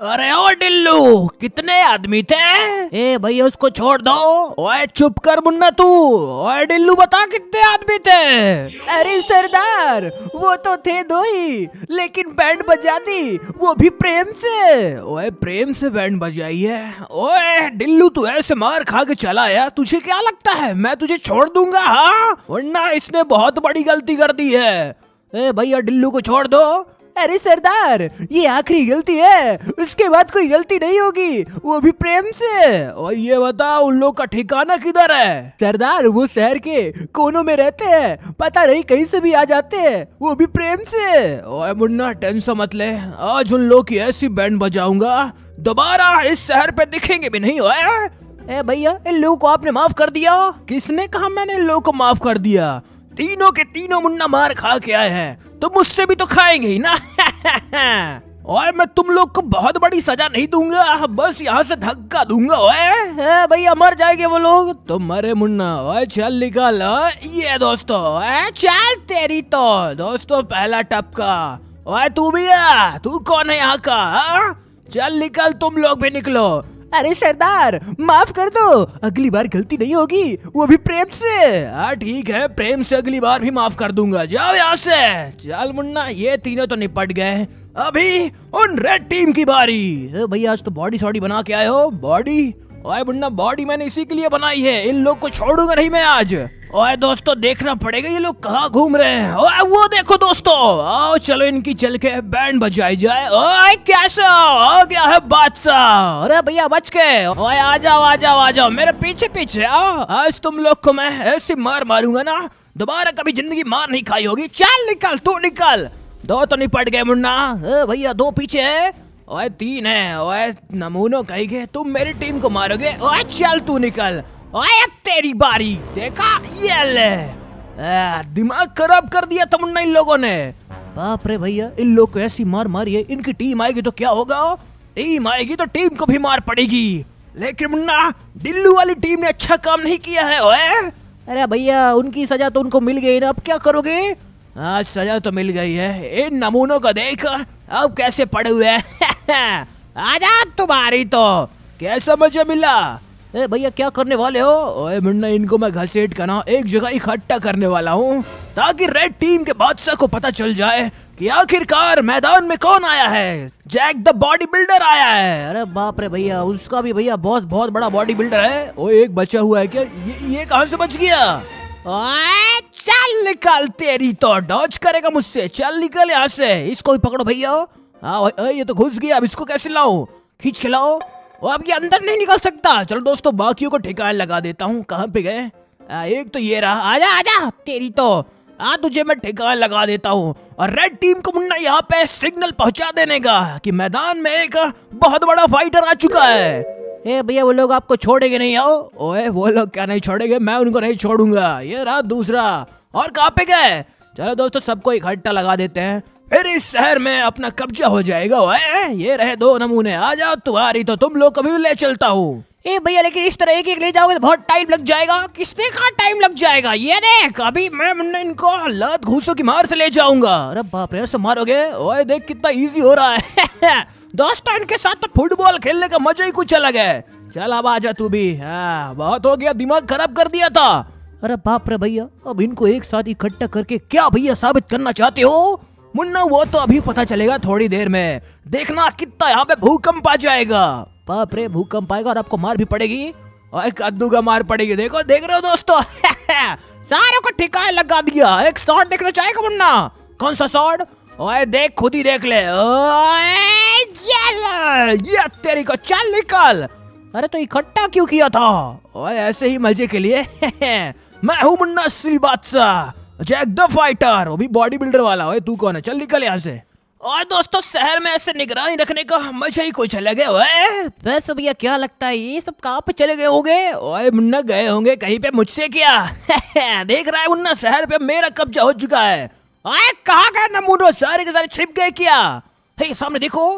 अरे ओ डिल्लू कितने आदमी थे? ए भैया उसको छोड़ दो। ओए चुप कर मुन्ना तू। ओए डिल्लू बता कितने आदमी थे? अरे सरदार वो तो थे दो ही लेकिन बैंड बजा दी वो भी प्रेम से। ओए प्रेम से बैंड बजाई है। ओए डिल्लू तू ऐसे मार खा के चला आया तुझे क्या लगता है? मैं तुझे छोड़ दूँगा हाँ? वरना इसने बहुत बड़ी गलती कर दी है। ए भैया डिल्लू को छोड़ दो। अरे सरदार, ये आखिरी गलती है। उसके बाद कोई गलती नहीं होगी। वो भी प्रेम से। और ये बता उन लोग का ठिकाना किधर है? सरदार, वो शहर के कोनों में रहते हैं। पता नहीं कहीं से भी आ जाते हैं। वो भी प्रेम से। ओए मुन्ना, टेंशन मत ले। आज उन लोग की ऐसी बैंड बजाऊँगा, दोबारा इस शहर पे दिखेंगे भी नहीं, ओए। भैया, इन लोगों को आपने माफ़ कर दिया? किसने कहा मैंने इन लोगों को माफ़ कर दिया? तीनों के तीनों मुन्ना मार खा के आए हैं। तो मुझसे भी तो खाएँगे ही ना। और मैं तुम लोग को बहुत बड़ी सजा नहीं दूँगा बस यहाँ से धक्का दूँगा ओए। भैया मर जाएँगे वो लोग। तो मरे मुन्ना ओए चल निकल ये दोस्तों ओए चल तेरी तो दोस्तों पहला टपका। ओए तू भी आ तू कौन है यहाँ का हा? चल निकल तुम लोग भी निकलो। अरे सरदार, माफ़ कर दो। अगली बार गलती नहीं होगी, वो भी प्रेम से। हाँ ठीक है, प्रेम से अगली बार भी माफ़ कर दूँगा। जाओ यहाँ से। चल मुन्ना, ये तीनों तो निपट गए अभी उन रेड टीम की बारी। भैया, आज तो बॉडी सॉडी बना के आए हो। बॉडी ओए मुन्ना बॉडी मैंने इसी के लिए बनाई है। इन लोग को छोड़ूँगा नहीं मैं आज। ओए दोस्तों, देखना पड़ेगा ये लोग कहाँ घूम रहे हैं। ओए वो देखो दोस्तों। आओ चलो इनकी चल के बैंड बजाई जाए। ओए कैसा? आ गया है बादशाह। अरे भैया, बच के। ओए आ जाओ आ जाओ आ जाओ। मेरे पीछे पीछे आओ आज तुम लोग को मैं ऐसी मार मारूँगा ना। दोबारा कभी ज़िंदगी मार नहीं खाई होगी। चल निकल, तू निकल। दो तो निपट गए मुन्ना। भैया, दो पीछे है। ओए तीन है, ओए नमूनो कहीं गए, तुम मेरी टीम को मारोगे? ओए चल तू निकल। ओए अब तेरी बारी। देखा? ये ले दिमाग खराब कर दिया मुन्ना इन लोगों ने। बाप रे भैया, इन लोग को ऐसी मार मारी है इनकी टीम आएगी तो क्या होगा? टीम आएगी तो टीम को भी मार पड़ेगी। लेकिन मुन्ना, डिल्लू वाली टीम ने अच्छा काम नहीं किया है, ओए। अरे भैया, उनकी सजा तो उनको मिल गई ना, अब क्या करोगे? आज सजा तो मिल गई है। इन नमूनों को देख, अब कैसे पड़े हुए हैं। आजा तुम्हारी तो। कैसा मुझे मिला? ए, भैया, क्या करने वाले हो? ओए, मुन्ना, इनको मैं घसीट कर ना एक जगह इकट्ठा करने वाला हूँ, ताकि रेड टीम के बादशाह को पता चल जाए कि आखिरकार मैदान में कौन आया है। जैक द बॉडी बिल्डर आया है। अरे बाप रे भैया, उसका भी भैया बॉस बहुत बड़ा बॉडी बिल्डर है। ओ एक बचा हुआ है क्या? ये ये कहाँ से बच गया? चल निकल तेरी तो डॉज करेगा मुझसे। चल निकल यहाँ से। इसको भी पकड़ो भैया। हाँ ये तो घुस गया अब इसको कैसे लाओ खींच के लाओ। वो अब ये अंदर नहीं निकल सकता। चलो दोस्तों, बाकियों को ठिकाने लगा देता हूँ। कहाँ पे गए? एक तो ये रहा। आजा आजा, तेरी तो। हाँ तुझे मैं ठिकाने लगा देता हूँ। और रेड टीम को मुन्ना यहाँ पे सिग्नल पहुँचा देने का कि मैदान में एक बहुत बड़ा फाइटर आ चुका है। ए, भैया, वो लोग आपको छोड़ेंगे नहीं, आओ। ओए, वो लोग क्या नहीं छोड़ेंगे? मैं उनको नहीं छोड़ूँगा। ये रहा दूसरा। और कहाँ पे गए? चलो दोस्तों, सबको इकट्ठा लगा देते हैं। फिर इस शहर में अपना कब्जा हो जाएगा, ओए ये रहे दो नमूने। आ जाओ, तुम्हारी तो तुम लोग कभी भी ले चलता हूँ। ए भैया, लेकिन इस तरह एक एक ले जाओगे तो बहुत टाइम लग जाएगा। किसने कहा टाइम लग जाएगा? ये देख, अभी मैं इनको लत घूसों की मार से ले जाऊँगा। अरे बाप रे, ऐसे मारोगे? ओए, देख कितना इजी हो रहा है। दोस्तों इनके साथ तो फुटबॉल खेलने का मज़ा ही कुछ अलग है। चल अब आजा तू भी। हाँ बहुत हो गया, दिमाग खराब कर दिया था। अरे बाप रे भैया, अब इनको एक साथ इकट्ठा करके क्या भैया साबित करना चाहते हो? मुन्ना, वो तो अभी पता चलेगा थोड़ी देर में। देखना कितना यहाँ पे भूकंप आ जाएगा। बाप रे, भूकंप आएगा और आपको मार भी पड़ेगी। और कद्दू का मार पड़ेगी। देखो, देख रहे हो दोस्तों? सारों को ठिकाने लगा दिया। एक शॉट देखना चाहेगा मुन्ना? कौन सा शॉट ओए, देख, खुद ही देख ले। ये तेरी को चल निकल। अरे तो इकट्ठा क्यों किया था? ओए, ऐसे ही मज़े के लिए। मैं हूँ मुन्ना असली बादशाह। जैक द फाइटर वो भी बॉडी बिल्डर वाला ओए तू कौन है? चल निकल यहाँ से। और दोस्तों शहर में ऐसे निगरानी रखने का मज़ा ही कुछ अलग है ओए। वैसे भैया क्या लगता है ये सब कहाँ पे चले गए होंगे? ओए मुन्ना गए होंगे कहीं पे मुझसे क्या? देख रहा है मुन्ना शहर पे मेरा कब्जा हो चुका है। ओए कहाँ गए नमूनो? सारे के सारे छिप गए क्या? हे सामने देखो।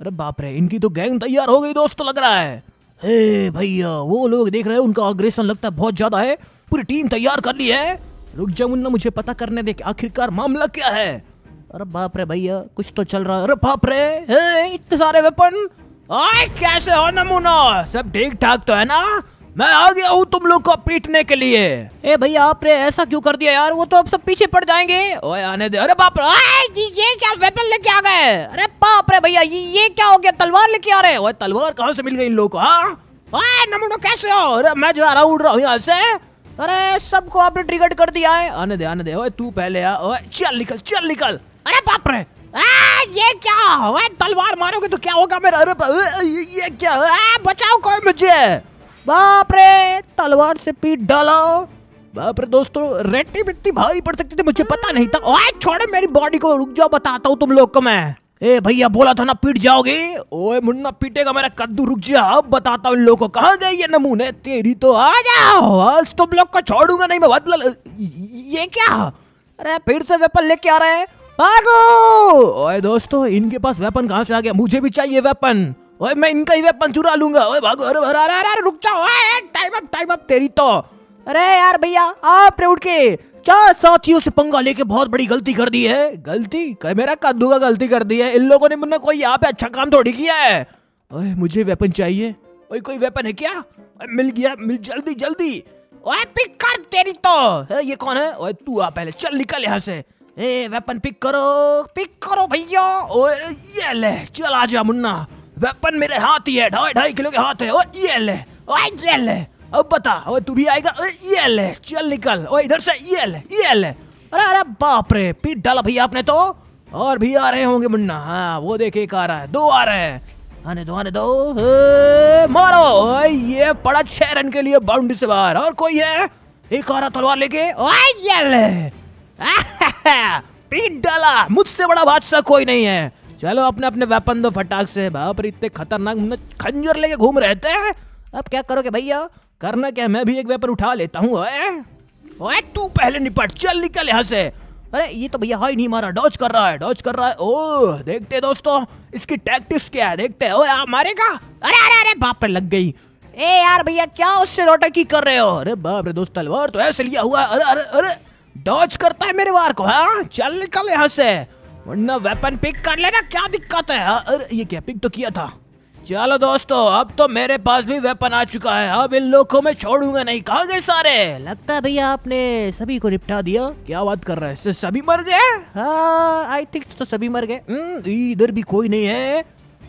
अरे बाप रे इनकी तो गैंग तैयार हो गई दोस्तों लग रहा है। हे भैया वो लोग देख रहे हैं उनका अग्रेशन लगता है बहुत ज़्यादा है। पूरी टीम तैयार कर ली है। रुक जा मुन्ना मुझे पता करने दे आखिरकार मामला क्या है। अरे बाप रे भैया कुछ तो चल रहा है। अरे बाप रे इतने सारे वेपन ओए कैसे हो नमूनो? सब ठीक ठाक तो है ना? मैं आ गया हूँ तुम लोग को पीटने के लिए। ए भैया आपने ऐसा क्यों कर दिया यार? वो तो अब सब पीछे पड़ जाएँगे। ओए आने दे। अरे बाप रे ये क्या वेपन लेके आ गए? अरे बाप रे भैया ये, ये क्या हो गया? तलवार लेके आ रहे ओए तलवार कहाँ से मिल गई इन लोगों को हाँ? नमूनो कैसे हो? अरे मैं जो आ रहा हूँ उड़ रहा हूँ यहाँ से। अरे सबको आपने ट्रिगर कर दिया है। आने दे आने दे। ओए तू पहले आ। ओए चल निकल चल निकल। अरे बाप रे। आ, ये क्या? ओए तलवार मारोगे तो क्या होगा मेरा? अरे ये ये क्या? आ, बचाओ कोई मुझे? बाप रे तलवार से पीट डालो। बाप रे दोस्तों रेटी भी इतनी भारी पड़ सकती थी मुझे पता नहीं था। ओए छोड़े मेरी बॉडी को रुक जाओ बताता हूँ तुम लोग को मैं। ए भैया बोला था ना पीट जाओगे? ओए मुन्ना पीटेगा मेरा कद्दू रुक जा अब बताता हूँ इन लोगों को। कहाँ गए ये नमूने? तेरी तो आ जाओ आज तुम लोग को छोड़ूँगा नहीं मैं बदला ये क्या? अरे फिर से वेपन लेके आ रहे हैं। भागो! ओए दोस्तों इनके पास वेपन कहाँ से आ गया? मुझे भी चाहिए वेपन। ओए मैं इनका ही वेपन चुरा लूँगा। ओए भागो अरे अरे अरे अरे, रुक जाओ। टाइम अप टाइम अप तेरी तो। अरे यार भैया आपने उठ के। चार साथियों से पंगा लेके बहुत बड़ी गलती कर दी है। गलती? मेरा कद्दू का गलती कर दी है। इन लोगों ने मुन्ना कोई यहाँ पे अच्छा काम थोड़ी किया है। ओए मुझे वेपन चाहिए। ओए कोई वेपन है क्या? मिल गया मिल जल्दी जल्दी। ओए पिक कर तेरी तो। ए, ये कौन है? ओए तू आ पहले चल निकल यहाँ से। ए वेपन पिक करो पिक करो भैया। ओए ये ले चल आ जा मुन्ना। वेपन मेरे हाथ ही है ढाई ढाई किलो के हाथ है। ओए ये ले ओए ये ले। अब बता, ओए, तू भी आएगा? ये ले, चल निकल। ओए, इधर से, ये ले ये ले। अरे अरे, बाप रे, पीट डाला भैया आपने तो। और भी आ रहे होंगे मुन्ना। हाँ वो देख, एक आ रहा है, दो आ रहे हैं। आने दो आने दो। मारो। ये पड़ा छह रन के लिए बाउंड्री से बाहर। और कोई है? एक आ रहा तलवार लेके। ये ले। पीट डाला। मुझसे बड़ा बादशाह कोई नहीं है। चलो, अपने अपने वेपन दो फटाक से। बाप रे, इतने खतरनाक खंजर लेके घूम रहते हैं अब क्या करोगे भैया? करना क्या मैं भी एक वेपन उठा लेता हूँ तू पहले निपट चल निकल यहाँ से। अरे ये तो भैया हाई नहीं मारा डॉच कर रहा है डॉज कर रहा है। ओह देखते दोस्तों इसकी टैक्टिक्स क्या है देखते हैं। ओए मारेगा? अरे अरे अरे बाप पे लग गई। ए यार भैया क्या उससे नौटंकी कर रहे हो? अरे बाप रे दोस्त तलवार तो ऐसे लिया हुआ अरे अरे अरे डॉच करता है मेरे वार को हाँ? चल निकल यहाँ से। वरना वेपन पिक कर लेना क्या दिक्कत है हाँ, अरे ये क्या पिक तो किया था। चलो दोस्तों अब तो मेरे पास भी वेपन आ चुका है। अब इन लोगों को मैं छोड़ूँगा नहीं। कहा गए सारे? लगता है भैया आपने सभी को निपटा दिया। क्या बात कर रहे हैं? सभी मर गए? हाँ आई थिंक तो सभी मर गए। हम्म, इधर भी कोई नहीं है।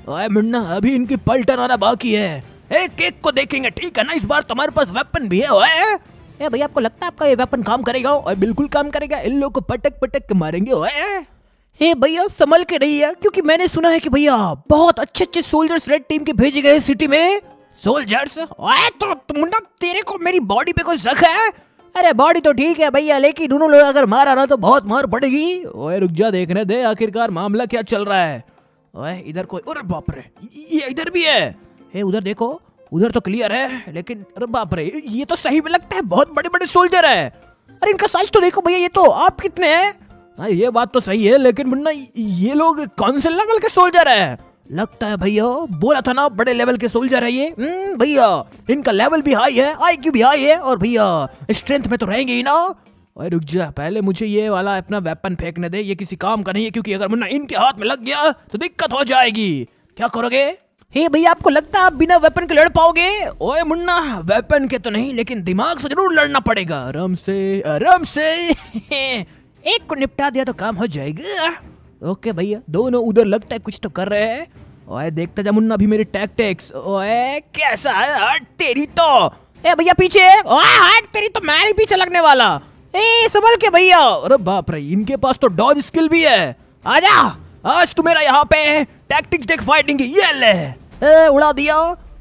ओए मुन्ना अभी इनकी पलटन आना बाकी है। ए केक को देखेंगे ठीक है ना? इस बार तुम्हारे पास वेपन भी है ओए। ए भैया आपको लगता है आपका ये वेपन काम करेगा? और बिल्कुल काम करेगा। इन लोग को पटक पटक के मारेंगे ओए। हे भैया, संभल के रहिए, क्योंकि मैंने सुना है कि भैया बहुत अच्छे अच्छे सोल्जर्स रेड टीम के भेजे गए सिटी में। सोल्जर्स तो तेरे को मेरी बॉडी पे कोई शक है? अरे बॉडी तो ठीक है भैया, लेकिन उन्होंने अगर मारा ना तो बहुत मार पड़ेगी। ओए, रुक जा, देखने दे आखिरकार मामला क्या चल रहा है। ओए, इधर कोई, अरे बाप रे, ये इधर भी है। हे, उधर देखो, उधर तो क्लियर है, लेकिन, अरे बाप रे, ये तो सही में लगता है, बहुत बड़े बड़े सोल्जर है। अरे, इनका साइज़ तो देखो भैया, ये तो आप कितने हैं? हाँ ये बात तो सही है लेकिन मुन्ना ये लोग कौन से लेवल के सोल्जर है? लगता है भैया बोला था ना बड़े लेवल के सोल्जर है ये। हम्म, भैया इनका लेवल भी हाई है आईक्यू भी हाई है और भैया स्ट्रेंथ में तो रहेंगे ही ना। ओए रुक जा पहले मुझे ये वाला अपना वेपन फेंकने दे ये किसी काम का नहीं है क्योंकि अगर मुन्ना इनके हाथ में लग गया तो दिक्कत हो जाएगी। क्या करोगे? हे भैया आपको लगता है आप बिना वेपन के लड़ पाओगे? ओए मुन्ना वेपन के तो नहीं लेकिन दिमाग से ज़रूर लड़ना पड़ेगा। आराम से आराम से। एक को निपटा दिया तो काम हो जाएगा। ओके भैया दोनों उधर लगता है कुछ तो कर रहे हैं। देखता जा मुन्ना भी मेरी टैक्टिक्स ओए कैसा है हट तेरी तो? ए भैया पीछे। हट तेरी तो मैं पीछे लगने वाला। ए संभल के भैया। अरे बाप रे इनके पास तो डॉज स्किल भी है। आजा आज तू मेरा यहाँ पे टैक्टिक्स डेक फाइटिंग ये ले। ए, उड़ा दिया।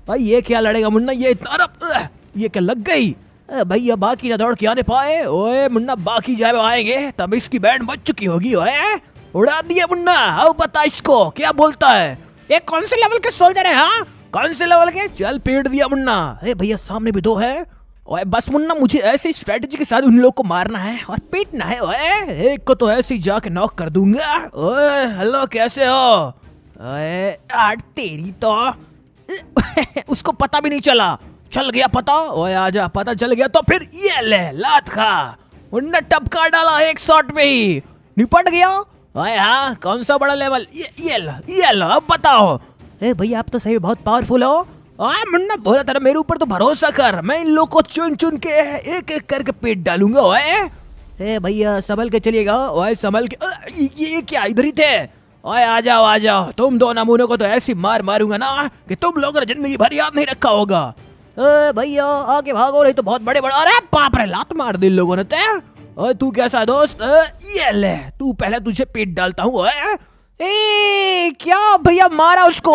भाई ये क्या लड़ेगा मुन्ना? ये इतना अरे, ये क्या लग गई? भैया बाकी ना दौड़ के आने पाए। ओए, मुन्ना बाकी जब आएँगे। तब इसकी बैंड बच चुकी होगी, ओए। उड़ा दिया मुन्ना। अब बता इसको, क्या बोलता है? ये कौन से लेवल के सोल्जर है हाँ? कौन से लेवल के? चल, पीट दिया मुन्ना। अरे भैया, सामने भी दो है। ओए, बस मुन्ना, मुझे ऐसी स्ट्रेटजी के साथ उन लोग को मारना है और पीटना है, ओए। एक को तो ऐसे ही जाके नॉक कर दूँगा। ओए हेलो कैसे हो? ओए, आठ तेरी तो। उसको पता भी नहीं चला। चल गया पता? ओए आजा पता चल गया तो फिर ये ले, लात खा। उनने टपका डाला एक शॉट में ही। निपट गया? ओए हाँ कौन सा बड़ा लेवल? ये ये लो ये लो, अब बताओ। ए, भैया, आप तो सही, बहुत पावरफुल हो। आ मुन्ना, बोला तेरा मेरे ऊपर तो भरोसा कर। मैं इन लोग को चुन चुन के एक एक करके पेट डालूँगा, ओए। ए, भैया, संभल के चलिएगा। ओए, संभल के ये क्या, इधर ही थे? ओए, आ जाओ आ जाओ। तुम दो नमूनों को तो ऐसी मार मारूँगा ना, कि तुम लोगों ने ज़िंदगी भर याद नहीं रखा होगा। भैया आगे भागो नहीं तो बहुत बड़े बड़े अरे बाप रे लात मार दी लोगों ने ते। तू कैसा दोस्त? ये ले तू पहले तुझे पेट डालता हूँ ए। क्या भैया मारा उसको?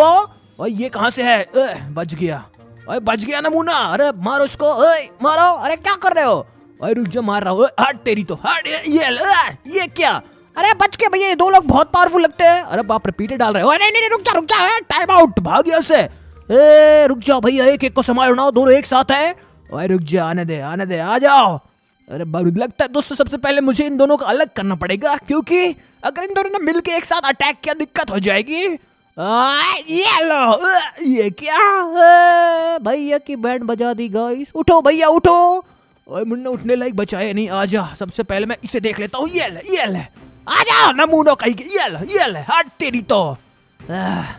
ओए ये कहाँ से है? ए, बच गया। ओए बच गया नमूना। अरे मारो उसको। ओए मारो। अरे क्या कर रहे हो? ओए रुक जा मार रहा हूँ। हट तेरी तो हट। ये ले, ये क्या? अरे बच के भैया ये दो लोग बहुत पावरफुल लगते हैं। अरे बाप रे पीटे डाल रहे हो। नहीं नहीं रुक जा रुक जा टाइम आउट भाग से। ए रुक जाओ भैया एक एक को संभालो ना दोनों एक साथ है। ओए रुक जा आने दे आने दे आ जाओ। अरे बारूद लगता है दोस्तों सबसे पहले मुझे इन दोनों को अलग करना पड़ेगा क्योंकि अगर इन दोनों ने मिलके एक साथ अटैक किया दिक्कत हो जाएगी। आ, ये लो आ, ये क्या? भैया की बैंड बजा दी गाइस उठो भैया उठो। ओए मुन्ना उठने लायक बचाए नहीं आ जा। सबसे पहले मैं इसे देख लेता हूँ। ये ले ये ले। आ जा नमूनो कहीं ये ले ये ले हट तेरी तो। आह,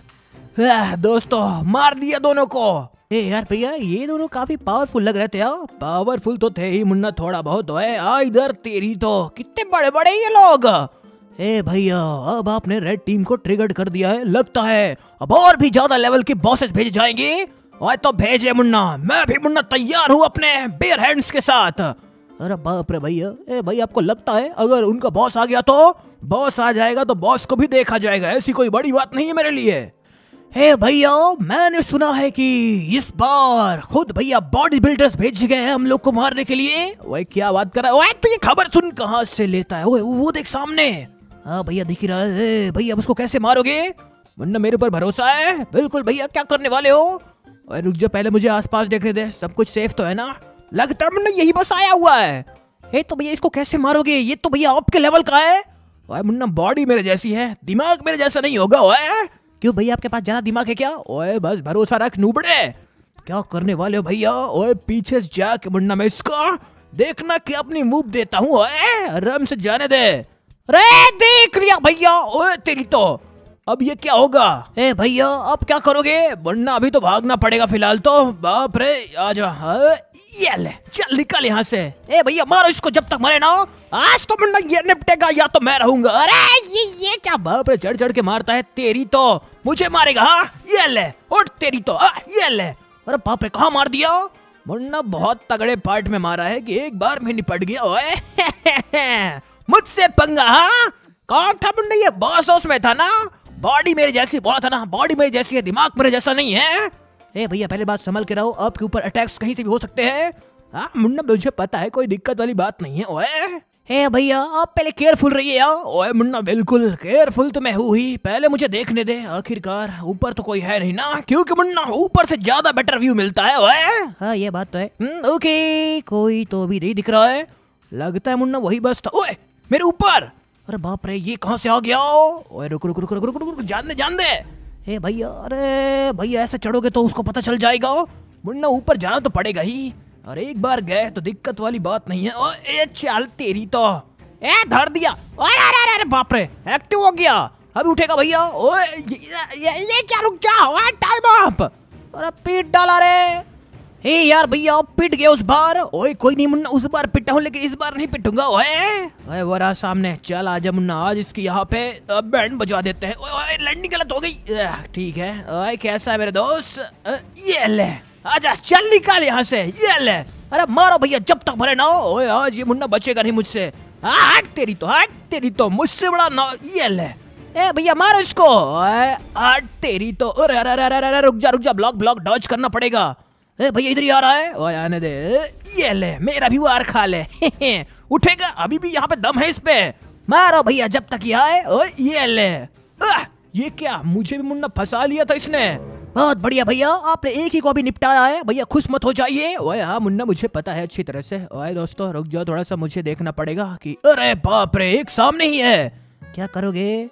दोस्तों मार दिया दोनों को। ए यार भैया ये दोनों काफ़ी पावरफुल लग रहे थे पावरफुल तो थे ही मुन्ना थोड़ा बहुत तो है। आ इधर तेरी तो कितने बड़े बड़े ये लोग? ए भैया अब आपने रेड टीम को ट्रिगर्ड कर दिया है लगता है। अब और भी ज़्यादा लेवल की बॉसेस भेज जाएँगे। और तो भेजे मुन्ना। मैं भी मुन्ना तैयार हूँ अपने बेयर हैंड्स के साथ। अरे बाप रे भैया ए भाई आपको लगता है अगर उनका बॉस आ गया तो? बॉस आ जाएगा तो बॉस को भी देखा जाएगा। ऐसी कोई बड़ी बात नहीं है मेरे लिए। हे भैया, मैंने सुना है कि इस बार खुद भैया बॉडी बिल्डर्स भेज गए हैं हम लोग को मारने के लिए। ओए, क्या बात कर रहा है? ये खबर सुन कहाँ से लेता है? वो देख सामने। हाँ भैया, दिख रहा है। भैया, अब उसको कैसे मारोगे? वरना मेरे ऊपर भरोसा है। बिल्कुल भैया, क्या करने वाले हो? ओए, रुक जा पहले मुझे आसपास देखने दे। सब कुछ सेफ़ तो है ना? लगता है मुन्ना यही बस आया हुआ है। हे तो भैया, इसको कैसे मारोगे? ये तो भैया आपके लेवल का है। मुन्ना, बॉडी मेरे जैसी है। दिमाग मेरे जैसा नहीं होगा, ओए। क्यों भैया आपके पास ज़्यादा दिमाग है क्या? ओए, बस भरोसा रख, नूबड़े। क्या करने वाले हो भैया? ओए, पीछे से जाके मुंडना मैं इसका। देखना कि अपनी मुँह देता हूँ, ओए, आराम से जाने दे। रे देख लिया भैया। ओए, तेरी तो। अब ये क्या होगा? ए भैया अब क्या करोगे? वरना अभी तो भागना पड़ेगा फ़िलहाल तो। बाप रे ये ले चल निकल यहाँ से। ए भैया मारो इसको जब तक मरे ना आज तो मुन्ना ये निपटेगा या तो मैं रहूँगा। अरे ये ये क्या बाप रे चढ़ चढ़ के मारता है तेरी तो। मुझे मारेगा हाँ? ये ले उठ तेरी तो आ, ये ले। अरे बाप रे कहाँ मार दिया? मुन्ना बहुत तगड़े पार्ट में मारा है कि एक बार में निपट गया। ओए मुझसे पंगा हाँ? कौन था मुन्ना ये? बॉस हाउस में था ना? बॉडी मेरे जैसी बोला था ना बॉडी मेरे जैसी है दिमाग मेरे जैसा नहीं है। ए भैया पहले बात संभल के रहो आपके ऊपर अटैक्स कहीं से भी हो सकते हैं। हाँ मुन्ना मुझे पता है कोई दिक्कत वाली बात नहीं है ओए। ए भैया आप पहले केयरफुल रहिए यार ओए मुन्ना बिल्कुल केयरफुल तो मैं हूँ ही पहले मुझे देखने दे आखिरकार ऊपर तो कोई है नहीं ना क्योंकि मुन्ना ऊपर से ज़्यादा बेटर व्यू मिलता है ओए। हाँ ये बात तो है। हम्म, ओके कोई तो अभी नहीं दिख रहा है लगता है मुन्ना वही बस था ओए मेरे ऊपर। अरे बाप रे ये कहाँ से आ गया? ओए रुक रुक रुक रुक रुक रुक रुक जान दे जान दे। ए भैया अरे भैया ऐसे चढ़ोगे तो उसको पता चल जाएगा। मुन्ना ऊपर जाना तो पड़ेगा ही। अरे एक बार गए तो दिक्कत वाली बात नहीं है। ओ ए चल तेरी तो। ए धर दिया। अरे अरे अरे, अरे बाप रे एक्टिव हो गया। अभी उठेगा भैया। ओए ये, ये, ये क्या रुक जा ओए टाइम अप अरे पीट डाला रे। हे यार भैया आप पिट गए उस बार। ओए, कोई नहीं, मुन्ना, उस बार पिटा हूँ, लेकिन इस बार नहीं पिटूँगा, ओए। ओए वो रहा सामने, चल आजा मुन्ना, आज इसकी यहाँ पे बैंड बजवा देते हैं। ओए लैंडिंग गलत हो गई। ठीक है। ओए, कैसा है मेरे दोस्त? ये ले। आजा, चल निकाल यहाँ से, ये ले। अरे, मारो भैया, जब तक भरे ना हो। आज ये मुन्ना बचेगा नहीं मुझसे। हट तेरी तो हट तेरी तो मुझसे बड़ा ना, ये ले। ए भैया, मारो इसको। हट तेरी तो। अरे अरे अरे अरे रुक जा रुक जा ब्लॉक ब्लॉक डॉज करना पड़ेगा। ए भैया इधर ही आ रहा है। ओए आने दे। ये ले मेरा भी वार खा ले। उठेगा अभी भी यहाँ पे दम है इस पे। मारो भैया जब तक ये आए ओए ये ले। आह, ये क्या मुझे भी मुन्ना फंसा लिया था इसने। बहुत बढ़िया भैया आपने एक ही को अभी निपटाया है। भैया खुश मत हो जाइए। ओए हाँ मुन्ना मुझे पता है अच्छी तरह से। ओए दोस्तों रुक जाओ थोड़ा सा मुझे देखना पड़ेगा कि अरे बाप रे एक सामने ही है। क्या करोगे?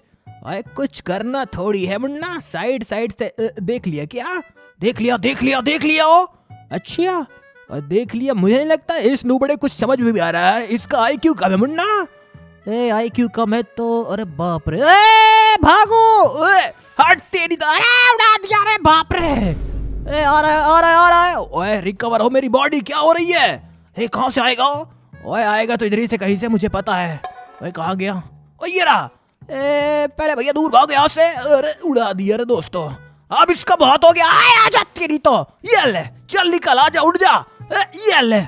ओए कुछ करना थोड़ी है मुन्ना। साइड साइड से देख लिया क्या? देख लिया देख लिया देख लिया ओ अच्छा और देख लिया। मुझे नहीं लगता इस नूबड़े कुछ समझ में भी आ रहा है। इसका आई क्यों कम है मुन्ना। ए आई क्यू कम है तो अरे बाप रे। ए, भागो। ओए हट तेरी तो अरे उड़ा दिया रे, बाप रे। ए, आ रहा है, आ रहा है, आ रहा है। ओए रिकवर हो मेरी बॉडी क्या हो रही है? ए, कहाँ से आएगा ओए, आएगा तो इधर ही से कहीं से, मुझे पता है। ओए, कहाँ गया? ओ ये रहा। ए, पहले भैया दूर भाग यहाँ से। अरे, उड़ा दिया रे दोस्तों। अब इसका बहुत हो गया। आए आजा तेरी तो। ये ले, चल निकल आजा उठ जा। ये ले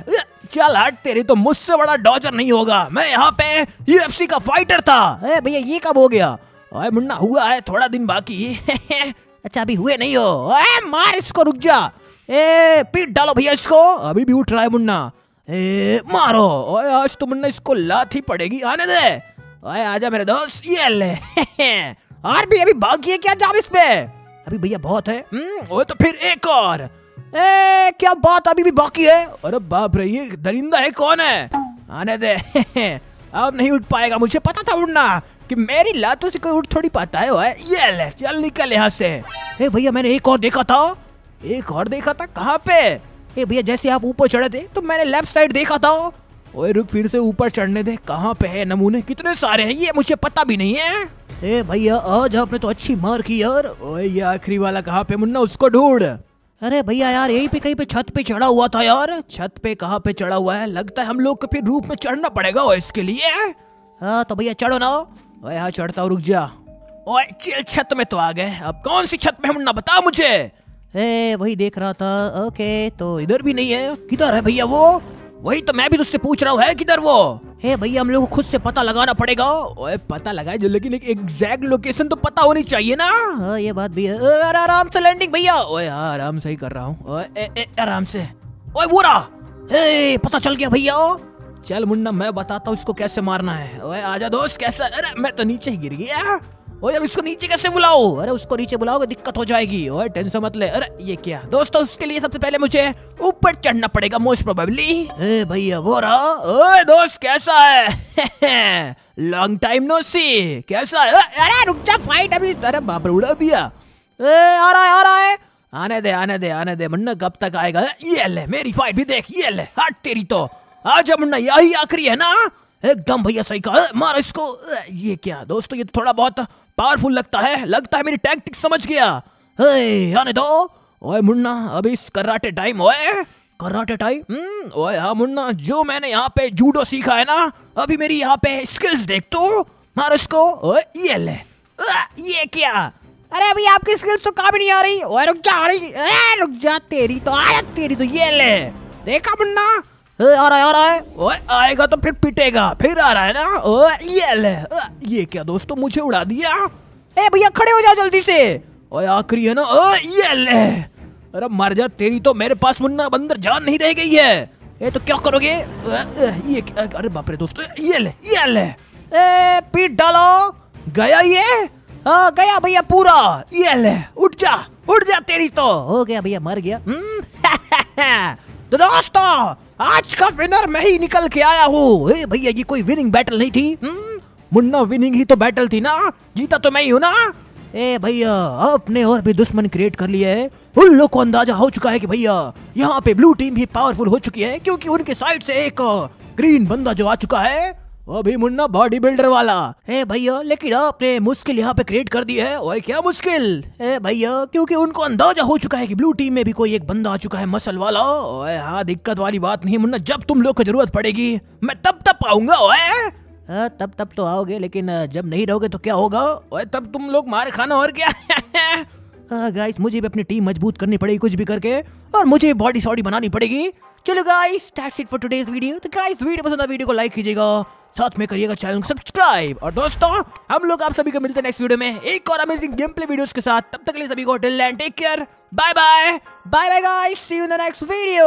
चल, हट, तेरी तो मुझसे बड़ा डॉजर नहीं होगा। मैं यहाँ पे यूएफसी का फाइटर था। भैया, ये कब हो गया? ओए, मुन्ना, हुआ है, थोड़ा दिन बाकी। अच्छा अभी हुए नहीं हो। ओए, मार इसको, रुक जा। ए पीट डालो भैया इसको। अभी भी उठ रहा है मुन्ना। ए, मारो। ओए, आज तो मुन्ना इसको लात ही पड़ेगी। आने दे। ओए आजा मेरे दोस्त, ये ले। और भी अभी बाकी है क्या, जान इस पे? अभी भैया बहुत है। हम्म, ओए तो फिर एक और। ए क्या बात अभी भी बाकी है? अरे बाप रे ये दरिंदा है कौन है? आने दे। अब नहीं उठ पाएगा मुझे पता था उड़ना कि मेरी लातों से कोई उठ थोड़ी पाता है ओए ये ले चल निकल यहाँ से। ए भैया मैंने एक और देखा था। एक और देखा था? कहाँ पे? ए भैया जैसे आप ऊपर चढ़े थे तो मैंने लेफ़्ट साइड देखा था। ओए रुक फिर से ऊपर चढ़ने दे। कहाँ पे है नमूने? कितने सारे हैं? ये मुझे पता भी नहीं है। ए भैया आज आपने तो अच्छी मार की यार। ओए ये आखिरी वाला कहाँ पे? मुन्ना उसको ढूंढ। अरे भैया यार यहीं पे कहीं पे छत पे चढ़ा हुआ था यार। छत पे कहाँ पे चढ़ा हुआ है? लगता है हम लोग को फिर रूप में चढ़ना पड़ेगा इसके लिए। हाँ तो भैया चढ़ो ना। ओए हाँ चढ़ता हूँ रुक जा। ओए चल छत में तो आ गए। अब कौन सी छत में मुन्ना बता मुझे। ए वही देख रहा था। ओके तो इधर भी नहीं है। किधर है भैया वो? वही तो मैं भी तुझसे पूछ रहा हूँ है किधर वो? हे भैया हम लोग को खुद से पता लगाना पड़ेगा। ओए पता लगाए जो लेकिन एक एग्जैक्ट लोकेशन तो पता होनी चाहिए ना। हाँ ये बात भी है। अरे आराम से लैंडिंग भैया। ओए हाँ आराम से ही कर रहा हूँ। आराम से। ओए वो रहा। हे पता चल गया भैया। चल मुन्ना मैं बताता हूँ इसको कैसे मारना है। ओए आजा दोस्त कैसा? अरे मैं तो नीचे ही गिर गया। ओए, अब इसको नीचे कैसे बुलाओ? अरे, उसको नीचे बुलाओगे, दिक्कत हो जाएगी। ओए, टेंशन मत ले। अरे, ये क्या? दोस्तों, उसके लिए सबसे पहले मुझे ऊपर चढ़ना पड़ेगा मोस्ट प्रोबेबली भैया, वो रहा? ओए, दोस्त, कैसा है? लॉन्ग टाइम नो सी कैसा है? अरे, रुक जा फाइट अभी। अरे, बाप रे, उड़ा दिया। ए, आ रहा है, आ रहा है। आने दे आने दे आने दे। मुन्ना कब तक आएगा? ये ले, मेरी फाइट भी देख, ये ले। हट तेरी तो। आजा मुन्ना, यही आखिरी है ना? एकदम, भैया, सही कहा। मार इसको। ये क्या? दोस्तों, ये तो थोड़ा बहुत पावरफुल लगता है लगता है मेरी टैक्टिक समझ गया। आने दो। ओए, मुन्ना अभी कराटे टाइम ओए, कराटे टाइम हम्म ओए हाँ मुन्ना, जो मैंने यहाँ पे जूडो सीखा है ना, अभी मेरी यहाँ पे स्किल्स देख तो। मार इसको। ओए, ये ले। ये क्या? अरे, अभी आपकी स्किल्स तो काम नहीं आ रही। ओए, रुक जा आ रही रुक जा, तेरी तो आया तेरी तो ये ले। देखा, मुन्ना? आ रहा है आ रहा है। ओए आएगा तो फिर पिटेगा फिर आ रहा है ना? ओए ये ले ये क्या दोस्तों मुझे उड़ा दिया? ए भैया खड़े हो जाओ जल्दी से। ओए आखिरी है ना? ओए ये ले। अरे मर जा तेरी तो मेरे पास मुन्ना बंदर जान नहीं रह गई है। ए तो क्या करोगे? ये क्या- अरे बाप रे दोस्तों ये ले ये ले। ए पीट डालो। गया ये? हाँ गया भैया पूरा। ये ले उठ जा उठ जा तेरी तो। हो गया भैया मर गया। हम्म। दोस्तों आज का विनर मैं ही निकल के आया हूँ। भैया ये कोई विनिंग बैटल नहीं थी। हम्म? मुन्ना विनिंग ही तो बैटल थी ना। जीता तो मैं ही हूँ ना। ए भैया, आपने और भी दुश्मन क्रिएट कर लिए है। उन लोग को अंदाज़ा हो चुका है कि भैया, यहाँ पे ब्लू टीम भी पावरफुल हो चुकी है, क्योंकि उनके साइड से एक ग्रीन बंदा जो आ चुका है वो भी मुन्ना बॉडी बिल्डर वाला। ए भैया लेकिन आपने मुश्किल यहाँ पे क्रिएट कर दी है ओए क्या मुश्किल? ए भैया क्योंकि उनको अंदाज़ा हो चुका है कि ब्लू टीम में भी कोई एक बंदा आ चुका है मसल वाला। ओए हाँ दिक्कत वाली बात नहीं मुन्ना जब तुम लोग को ज़रूरत पड़ेगी मैं तब तब आऊँगा ओए। तब तब तो आओगे लेकिन जब नहीं रहोगे तो क्या होगा? ओए तब तुम लोग मार खाना और क्या? गाइस मुझे भी अपनी टीम मज़बूत करनी पड़ेगी कुछ भी करके और मुझे बॉडी सॉडी बनानी पड़ेगी। चलो guys that's it for today's video तो गाइस वीडियो पसंद आया वीडियो को लाइक कीजिएगा। साथ में करिएगा चैनल को सब्सक्राइब और दोस्तों, हम लोग आप सभी को मिलते हैं नेक्स्ट वीडियो में। एक और अमेजिंग गेम प्ले वीडियोस के साथ। तब तक के लिए सभी को till end take care bye bye bye bye guys see you in the next video